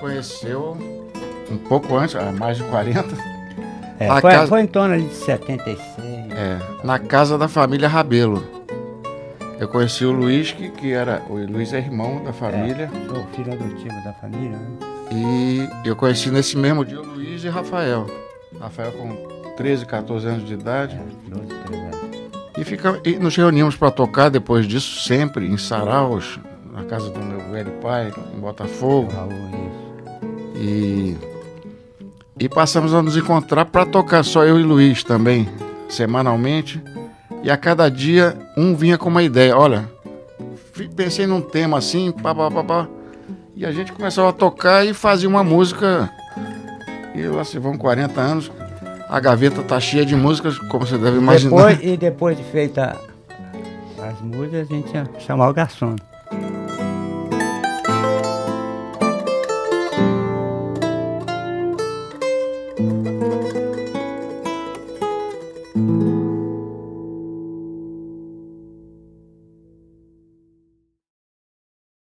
Conheceu um pouco antes, mais de 40. É, foi, casa- foi em torno de 76. É, na casa da família Rabelo. Eu conheci o Luiz, que, que era. O Luiz é irmão da família. Sou filho adotivo da família, né? E eu conheci nesse mesmo dia o Luiz e Rafael. Rafael com 13, 14 anos de idade. É, 12, 13 anos. E, fica, e nos reuníamos para tocar depois disso, sempre em Saraus, na casa do meu velho pai, em Botafogo. Raul. E, e passamos a nos encontrar para tocar, só eu e Luiz também, semanalmente. E a cada dia um vinha com uma ideia. Olha, pensei num tema assim, pá, pá, pá, pá. E a gente começava a tocar e fazia uma música. E lá se vão 40 anos. A gaveta tá cheia de músicas, como você deve imaginar. Depois, e depois de feita as músicas, a gente ia chamar o garçom.